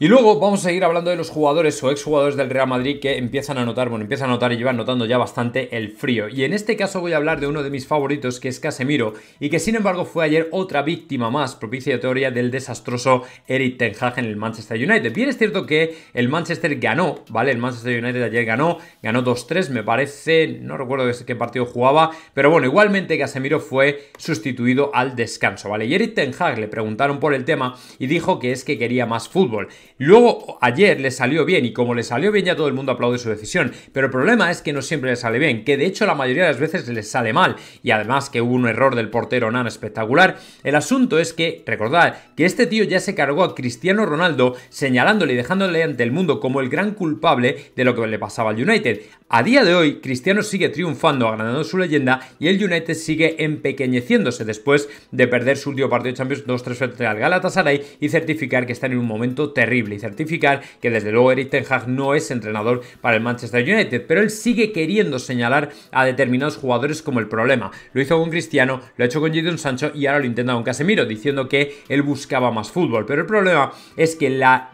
Y luego vamos a seguir hablando de los jugadores o exjugadores del Real Madrid que empiezan a notar, bueno, empiezan a notar y llevan notando ya bastante el frío. Y en este caso voy a hablar de uno de mis favoritos que es Casemiro y que sin embargo fue ayer otra víctima más propiciatoria del desastroso Eric Ten Hag en el Manchester United. Bien es cierto que el Manchester ganó, ¿vale? El Manchester United ayer ganó, ganó 2-3 me parece, no recuerdo qué partido jugaba, pero bueno, igualmente Casemiro fue sustituido al descanso, ¿vale? Y Eric Ten Hag le preguntaron por el tema y dijo que es que quería más fútbol. Luego, ayer le salió bien y como le salió bien ya todo el mundo aplaude su decisión. Pero el problema es que no siempre le sale bien, que de hecho la mayoría de las veces le sale mal. Y además que hubo un error del portero Nan espectacular. El asunto es que, recordad, que este tío ya se cargó a Cristiano Ronaldo señalándole y dejándole ante el mundo como el gran culpable de lo que le pasaba al United. A día de hoy, Cristiano sigue triunfando, agrandando su leyenda y el United sigue empequeñeciéndose después de perder su último partido de Champions 2-3 frente al Galatasaray y certificar que está en un momento terrible y certificar que desde luego Eric Ten Hag no es entrenador para el Manchester United, pero él sigue queriendo señalar a determinados jugadores como el problema. Lo hizo con Cristiano, lo ha hecho con Jadon Sancho y ahora lo intenta con Casemiro, diciendo que él buscaba más fútbol, pero el problema es que la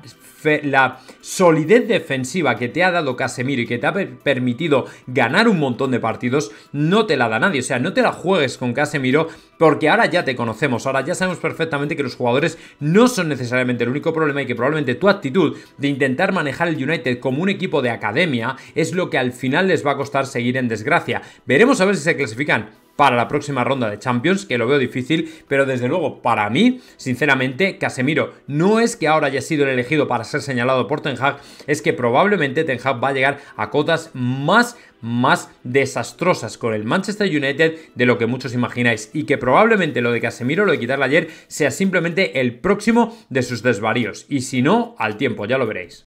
la solidez defensiva que te ha dado Casemiro y que te ha permitido ganar un montón de partidos, no te la da nadie. O sea, no te la juegues con Casemiro porque ahora ya te conocemos, ahora ya sabemos perfectamente que los jugadores no son necesariamente el único problema y que probablemente tu actitud de intentar manejar el United como un equipo de academia es lo que al final les va a costar seguir en desgracia. Veremos a ver si se clasifican para la próxima ronda de Champions, que lo veo difícil, pero desde luego para mí, sinceramente, Casemiro no es que ahora haya sido el elegido para ser señalado por Ten Hag, es que probablemente Ten Hag va a llegar a cotas más más desastrosas con el Manchester United de lo que muchos imagináis y que probablemente lo de Casemiro, lo de quitarle ayer, sea simplemente el próximo de sus desvaríos y si no, al tiempo, ya lo veréis.